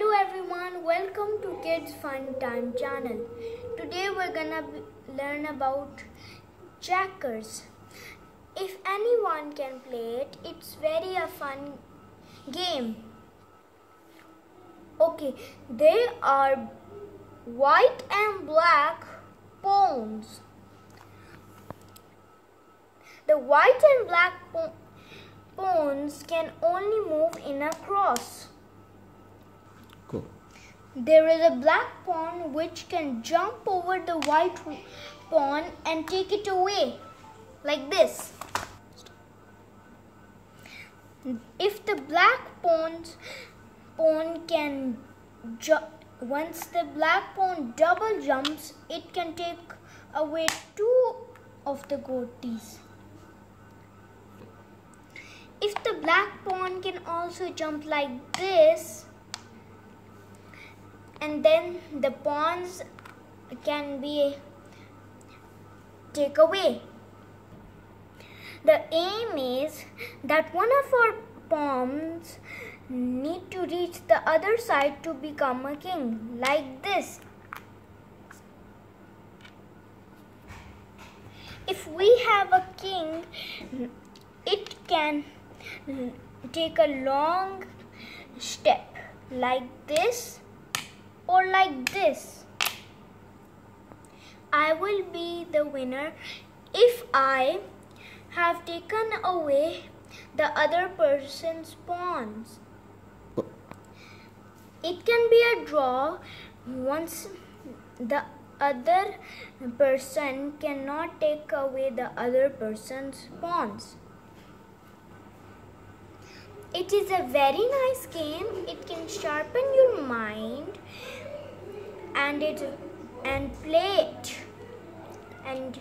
Hello everyone, welcome to Kids Fun Time channel. Today we're gonna learn about checkers. If anyone can play it, it's very a fun game. Okay, they are white and black pawns. The white and black pawns can only move in a cross. Cool. There is a black pawn which can jump over the white pawn and take it away, like this. If the black pawn's pawn can ju- once the black pawn double jumps, it can take away two of the goatees. If the black pawn can also jump like this, and then the pawns can be take away. The aim is that one of our pawns need to reach the other side to become a king, like this. If we have a king, it can take a long step like this or like this. I will be the winner if I have taken away the other person's pawns. It can be a draw once the other person cannot take away the other person's pawns. It is a very nice game. It can sharpen your mind and it and plate and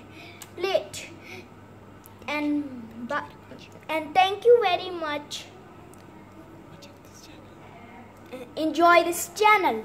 plate and but and thank you very much. Enjoy this channel